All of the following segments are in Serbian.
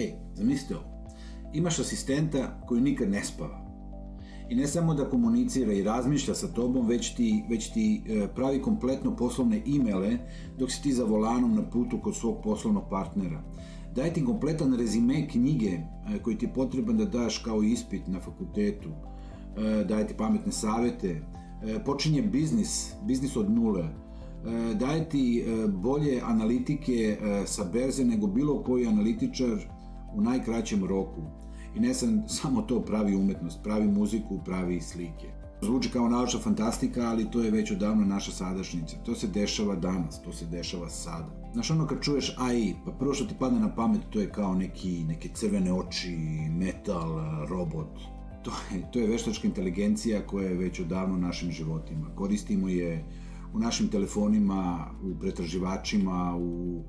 Ej, zamislite ovo. Imaš asistenta koji nikad ne spava. I ne samo da komunicira i razmišlja sa tobom, već ti, već ti e, pravi kompletno poslovne e-maile dok si ti za volanom na putu kod svog poslovnog partnera. Daje ti kompletan rezime knjige e, koji ti je potreban da daš kao ispit na fakultetu. E, daje ti pametne savete. Počinje biznis, biznis od nule. Daje ti bolje analitike sa berze nego bilo koji analitičar u najkraćem roku. I ne sam samo to pravi umetnost, pravi muziku, pravi slike. Zvuči kao naučna fantastika, ali to je već odavno naša sadašnjica. To se dešava danas, to se dešava sada. Znaš ono kad čuješ AI, pa prvo što ti padne na pamet to je kao neki, neke crvene oči, metal, robot. To je, to je veštačka inteligencija koja je već odavno u našim životima. Koristimo je u našim telefonima, u pretraživačima, u,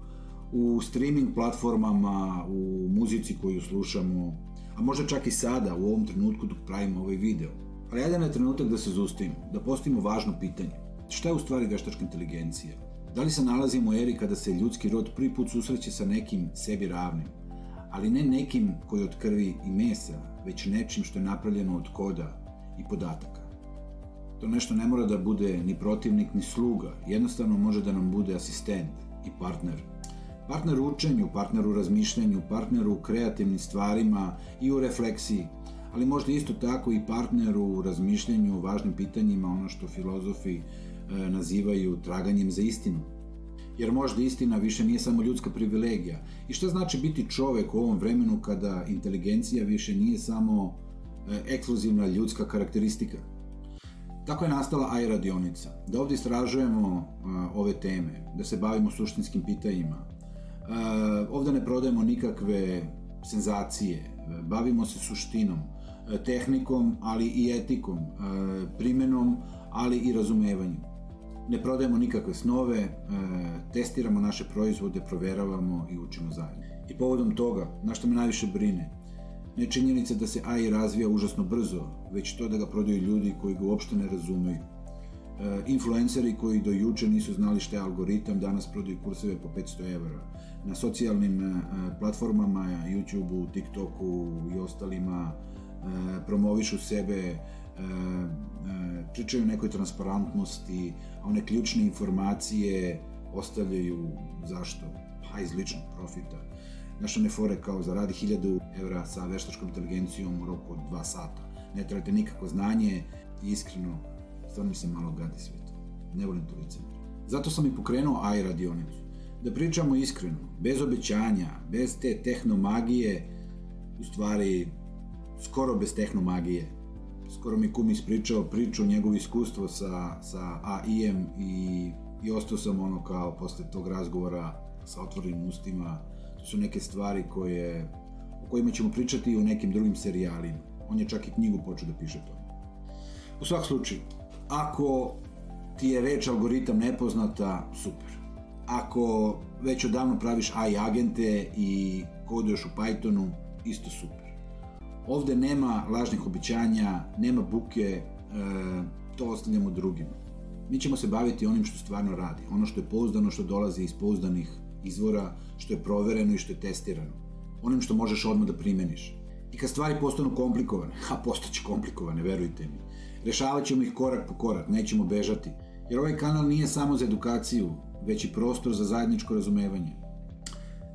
u streaming platformama, u muzici koju slušamo, a možda čak i sada, u ovom trenutku dok pravimo ovaj video. Ali ajde na trenutak da se zustavimo, da postavimo važno pitanje. Šta je u stvari veštačka inteligencija? Da li se nalazimo u eri kada se ljudski rod prvi put susreće sa nekim sebi ravnim, ali ne nekim koji od krvi i mesa, već nečim što je napravljeno od koda i podataka. To nešto ne mora da bude ni protivnik ni sluga, jednostavno može da nam bude asistent i partner Partner u učenju, partner u razmišljanju, partner u kreativnim stvarima i u refleksiji, ali možda isto tako i partner u razmišljanju o važnim pitanjima, ono što filozofi e, nazivaju traganjem za istinu. Jer možda istina više nije samo ljudska privilegija. I šta znači biti čovek u ovom vremenu kada inteligencija više nije samo e, ekskluzivna ljudska karakteristika? Tako je nastala AI radionica, da ovde istražujemo e, ove teme, da se bavimo suštinskim pitanjima, ovde ne prodajemo nikakve senzacije, eh, bavimo se suštinom, eh, tehnikom, ali i etikom, primenom, ali i razumevanjem. Ne prodajemo nikakve snove, testiramo naše proizvode, proveravamo i učimo zajedno. I povodom toga, na što me najviše brine, ne činjenica da se AI razvija užasno brzo, već to da ga prodaju ljudi koji ga uopšte ne razumeju influenceri koji do juče nisu znali šta je algoritam, danas prodaju kurseve po 500 evra. Na socijalnim e, platformama, YouTubeu, TikToku i ostalima e, promovišu sebe, pričaju nekoj transparentnosti, a one ključne informacije ostavljaju zašto? Pa iz ličnog profita. Znaš one fore kao zaradi 1000 evra sa veštačkom inteligencijom u roku od 2 sata. Ne trebate nikako znanje iskreno stvarno se malo gadi svet. Ne volim to licemir. Zato sam i pokrenuo AI radionicu. Da pričamo iskreno, bez obećanja, bez te tehnomagije, u stvari, skoro bez tehnomagije. Skoro mi kum ispričao priču, njegovo iskustvo sa, sa AI-em i, i ostao sam ono kao posle tog razgovora sa otvorenim ustima. To su neke stvari koje, o kojima ćemo pričati u nekim drugim serijalima. On je čak i knjigu počeo da piše to. U svak slučaju, Ako ti je reč algoritam nepoznata, super. Ako već odavno praviš AI agente i koduješ u Pythonu, isto super. Ovde nema lažnih običanja, nema buke, e, to ostavljamo drugima. Mi ćemo se baviti onim što stvarno radi, ono što je pouzdano, što dolazi iz pouzdanih izvora, što je provereno i što je testirano. Onim što možeš odmah da primeniš. I kad stvari postanu komplikovane, a postaće komplikovane, verujte mi, rešavat ćemo ih korak po korak, nećemo bežati, jer ovaj kanal nije samo za edukaciju, već i prostor za zajedničko razumevanje.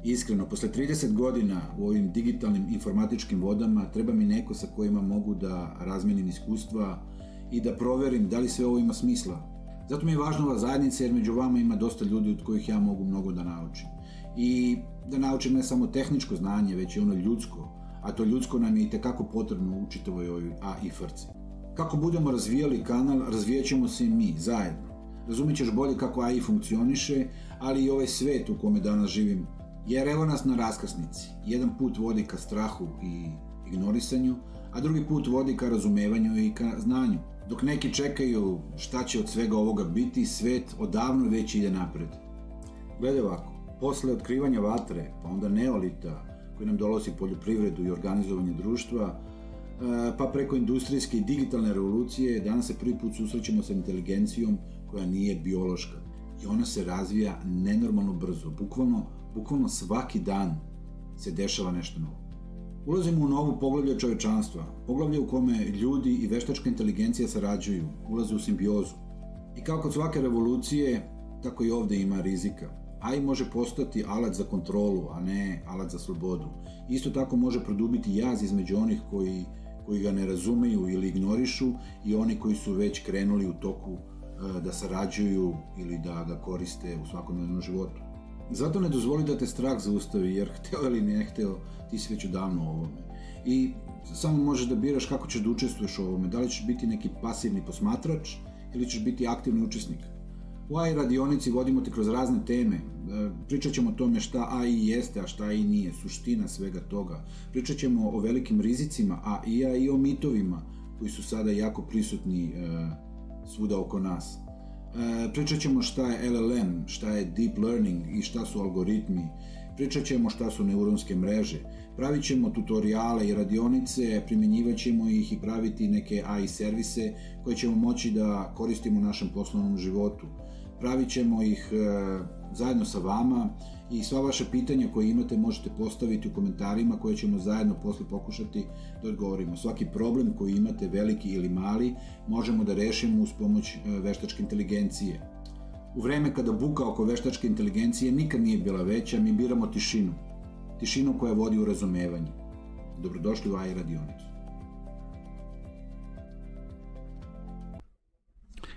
Iskreno, posle 30 godina u ovim digitalnim informatičkim vodama treba mi neko sa kojima mogu da razmenim iskustva i da proverim da li sve ovo ima smisla. Zato mi je važna ova zajednica jer među vama ima dosta ljudi od kojih ja mogu mnogo da naučim. I da naučim ne samo tehničko znanje, već i ono ljudsko, a to ljudsko nam je i tekako potrebno u čitavoj ovoj AI frci. Kako budemo razvijali kanal, razvijat ćemo se mi, zajedno. Razumit ćeš bolje kako AI funkcioniše, ali i ovaj svet u kome danas živimo. Jer evo nas na raskrsnici. Jedan put vodi ka strahu i ignorisanju, a drugi put vodi ka razumevanju i ka znanju. Dok neki čekaju šta će od svega ovoga biti, svet odavno već ide napred. Gledaj ovako, posle otkrivanja vatre, pa onda neolita, koji nam dolosi poljoprivredu i organizovanje društva, pa preko industrijske i digitalne revolucije, danas se prvi put susrećemo sa inteligencijom koja nije biološka. I ona se razvija nenormalno brzo, bukvalno, bukvalno svaki dan se dešava nešto novo. Ulazimo u novu poglavlje čovečanstva, poglavlje u kome ljudi i veštačka inteligencija sarađuju, ulaze u simbiozu. I kao kod svake revolucije, tako i ovde ima rizika. AI može postati alat za kontrolu, a ne alat za slobodu. Isto tako može produbiti jaz između onih koji, koji ga ne razumeju ili ignorišu i oni koji su već krenuli u toku e, da sarađuju ili da ga koriste u svakodnevnom životu. Zato ne dozvoli da te strah zaustavi, jer hteo ili ne hteo, ti si već odavno u ovome. I samo možeš da biraš kako ćeš da učestvuješ u ovome, da li ćeš biti neki pasivni posmatrač ili ćeš biti aktivni učesnik. U AI radionici vodimo te kroz razne teme. E, pričat ćemo o tome šta AI jeste, a šta AI nije, suština svega toga. Pričat ćemo o velikim rizicima AI-a i o mitovima koji su sada jako prisutni e, svuda oko nas. E, pričat ćemo šta je LLM, šta je deep learning i šta su algoritmi. Pričat ćemo šta su neuronske mreže. Pravit ćemo tutoriale i radionice, primjenjivat ćemo ih i praviti neke AI servise koje ćemo moći da koristimo u našem poslovnom životu pravit ćemo ih e, zajedno sa vama i sva vaša pitanja koje imate možete postaviti u komentarima koje ćemo zajedno posle pokušati da odgovorimo. Svaki problem koji imate, veliki ili mali, možemo da rešimo uz pomoć e, veštačke inteligencije. U vreme kada buka oko veštačke inteligencije nikad nije bila veća, mi biramo tišinu. Tišinu koja vodi u razumevanje. Dobrodošli u AI radionicu.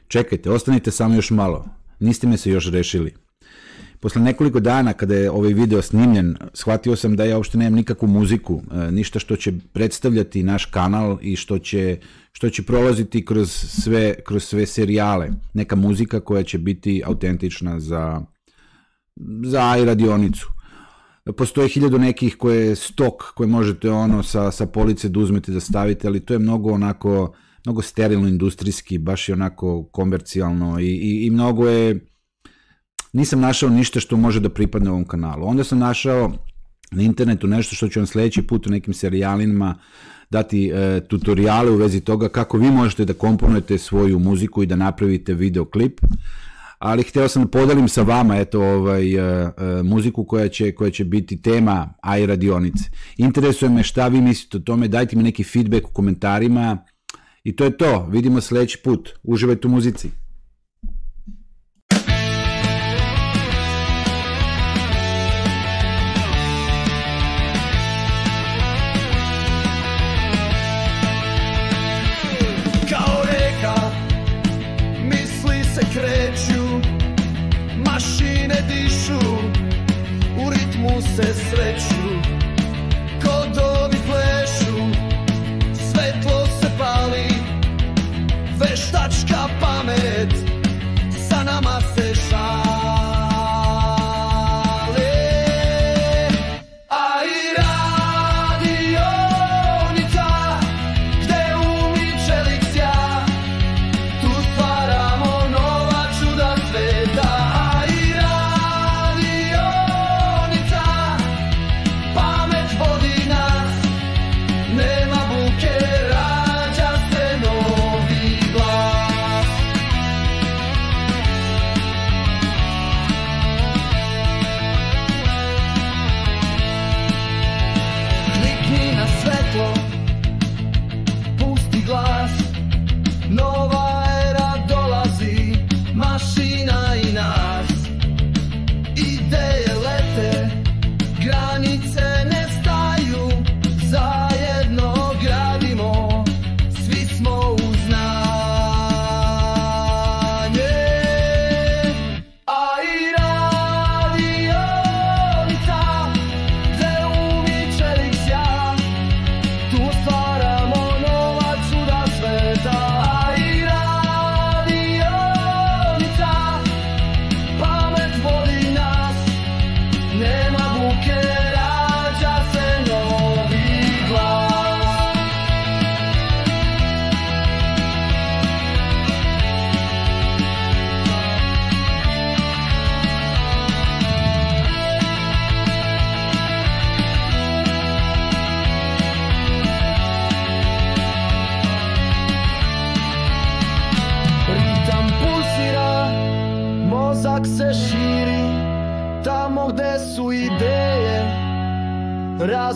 Čekajte, ostanite samo još malo niste me se još rešili. Posle nekoliko dana kada je ovaj video snimljen, shvatio sam da ja uopšte nemam nikakvu muziku, e, ništa što će predstavljati naš kanal i što će, što će prolaziti kroz sve, kroz sve serijale. Neka muzika koja će biti autentična za, za i radionicu. Postoje hiljadu nekih koje je stok, koje možete ono sa, sa police da uzmete da stavite, ali to je mnogo onako mnogo sterilno industrijski, baš je onako komercijalno i, i, i mnogo je nisam našao ništa što može da pripadne ovom kanalu. Onda sam našao na internetu nešto što ću vam sledeći put u nekim serijalima dati e, tutoriale u vezi toga kako vi možete da komponujete svoju muziku i da napravite videoklip. Ali hteo sam da podelim sa vama eto ovaj e, e, muziku koja će koja će biti tema AI radionice. Interesuje me šta vi mislite o tome, dajte mi neki feedback u komentarima I to je to. Vidimo sledeći put. Uživajte u muzici.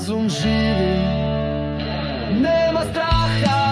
Razum živi. Nema straha,